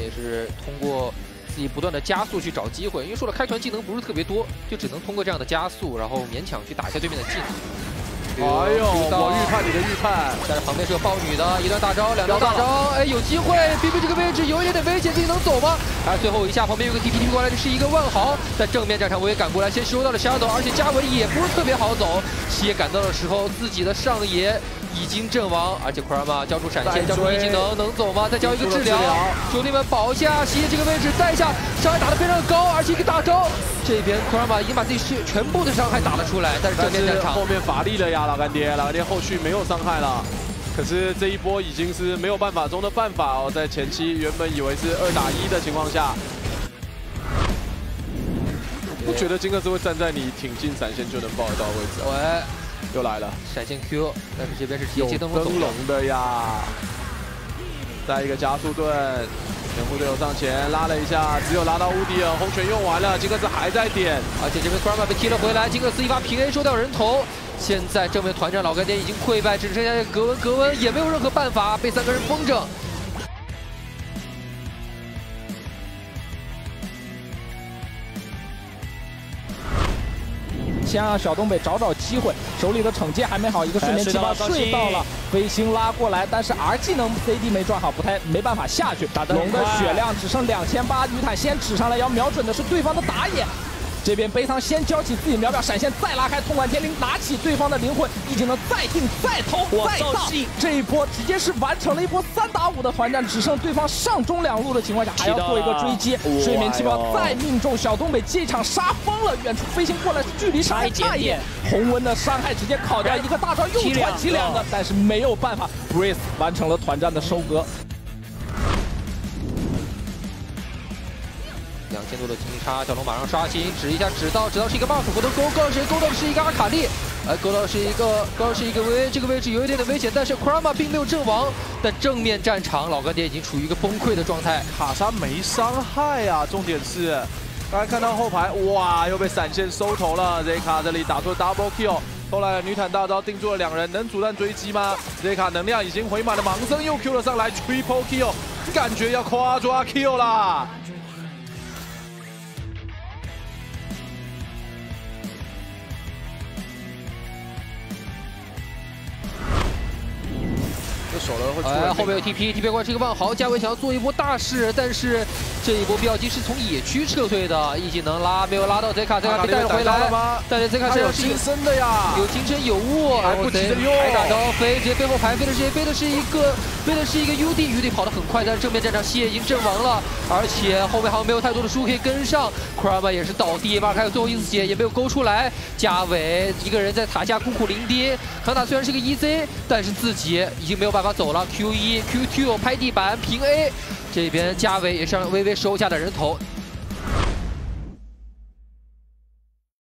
也是通过自己不断的加速去找机会，因为说了开团技能不是特别多，就只能通过这样的加速，然后勉强去打一下对面的技能。哎呦，我预判你的预判，但是旁边是个豹女的一段大招，两段大招，哎，有机会，B B 这个位置有一点点危险，自己能走吗？哎，最后一下旁边有个 T P T 过来的是一个万豪，在正面战场我也赶过来，先收到了 Shadow，而且嘉伟也不是特别好走，七爷赶到的时候，自己的上野。已经阵亡，而且库尔玛交出闪现，交出一技能，能走吗？再交一个治疗，兄弟们保下，西这个位置带下，伤害打得非常高，而且一个大招，这边库尔玛已经把自己是全部的伤害打了出来，但是正面战场后面乏力了呀，老干爹，老干爹后续没有伤害了，可是这一波已经是没有办法中的办法哦，在前期原本以为是二打一的情况下，不觉得金克斯会站在你挺进闪现就能爆得到的位置？喂。又来了，闪现 Q，但是这边是有灯笼的呀。再一个加速盾，全部队友上前拉了一下，只有拉到乌迪尔，红拳用完了，金克斯还在点，而且这边 Grandma 被踢了回来，金克斯一发平 A 收掉人头。现在正面团战老干爹已经溃败，只剩下格温，格温也没有任何办法，被三个人封着。先让小东北找找机会，手里的惩戒还没好，一个睡眠气泡睡到了，飞星拉过来，但是 R 技能 CD 没转好，不太没办法下去。龙的血量只剩两千八，女坦先指上来要瞄准的是对方的打野。这边悲伤先交起自己秒表闪现，再拉开痛管天灵，拿起对方的灵魂，一技能再定再偷再大，这一波直接是完成了一波三打五的团战，只剩对方上中两路的情况下，还要做一个追击，睡眠气泡再命中，小东北这场杀疯了，远处飞行过来，距离伤害差一点，红温的伤害直接烤掉一个大招，又传起两个，但是没有办法，Breeze 完成了团战的收割。两千多的金叉，小龙马上刷新，指一下，指到，指到是一个 buff，回头勾勾到谁？勾到的是一个阿卡丽，哎，勾到是一个，勾到是一个 V，这个位置有一点点危险，但是 Krama 并没有阵亡，但正面战场老干爹已经处于一个崩溃的状态，卡莎没伤害啊，重点是，大家看到后排，哇，又被闪现收头了，Z 卡这里打出了 double kill，后来女坦大招定住了两人，能阻断追击吗？Z 卡能量已经回满了，盲僧又 Q 了上来，triple kill，感觉要夸抓 kill 啦。哎，后面有 TP，TP 过来是一个万豪，嘉伟想要做一波大事，但是这一波比较急，是从野区撤退的，一技能拉没有拉到 Z 卡，Z 卡被带了回来，但是 Z 卡是有金身的呀，有金身有物，还不急着用，还打招飞，直接背后排飞的是谁？飞的是一个，飞的是一个 UD，UD 跑得很快，但是正面战场西野已经阵亡了，而且后面好像没有太多的书可以跟上，Krama 也是倒地，马还有最后一次血也没有勾出来，嘉伟一个人在塔下孤苦伶仃，康塔虽然是个 EZ，但是自己已经没有办法走了，Q 一。Q2 拍地板平 A，这边嘉伟也是微微收下的人头。